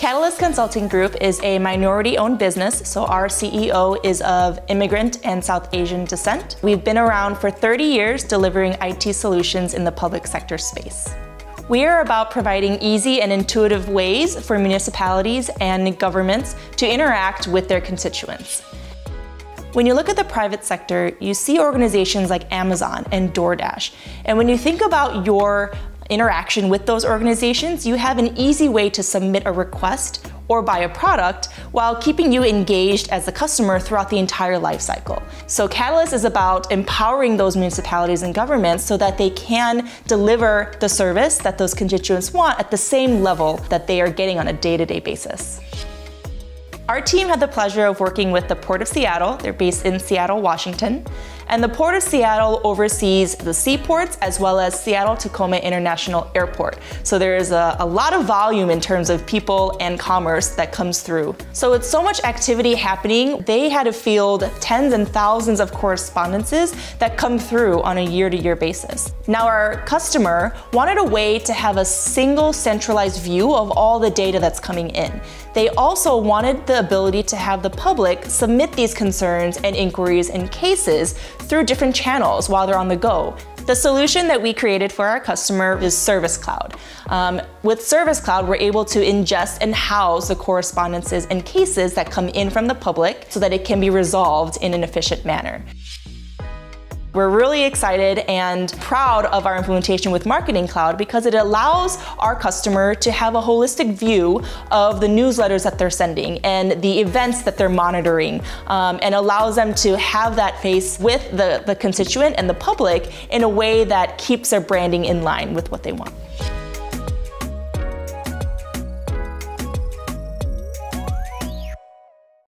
Catalyst Consulting Group is a minority owned business, so our CEO is of immigrant and South Asian descent. We've been around for 30 years delivering IT solutions in the public sector space. We are about providing easy and intuitive ways for municipalities and governments to interact with their constituents. When you look at the private sector, you see organizations like Amazon and DoorDash. And when you think about your interaction with those organizations, you have an easy way to submit a request or buy a product while keeping you engaged as a customer throughout the entire life cycle. So Catalyst is about empowering those municipalities and governments so that they can deliver the service that those constituents want at the same level that they are getting on a day-to-day -day basis. Our team had the pleasure of working with the Port of Seattle. They're based in Seattle, Washington. And the Port of Seattle oversees the seaports as well as Seattle Tacoma International Airport. So there is a, a lot of volume in terms of people and commerce that comes through. So with so much activity happening, they had to field tens and thousands of correspondences that come through on a year-to-year -year basis. Now our customer wanted a way to have a single centralized view of all the data that's coming in. They also wanted the ability to have the public submit these concerns and inquiries and cases through different channels while they're on the go. The solution that we created for our customer is Service Cloud. Um, with Service Cloud, we're able to ingest and house the correspondences and cases that come in from the public so that it can be resolved in an efficient manner. We're really excited and proud of our implementation with Marketing Cloud because it allows our customer to have a holistic view of the newsletters that they're sending and the events that they're monitoring um, and allows them to have that face with the, the constituent and the public in a way that keeps their branding in line with what they want.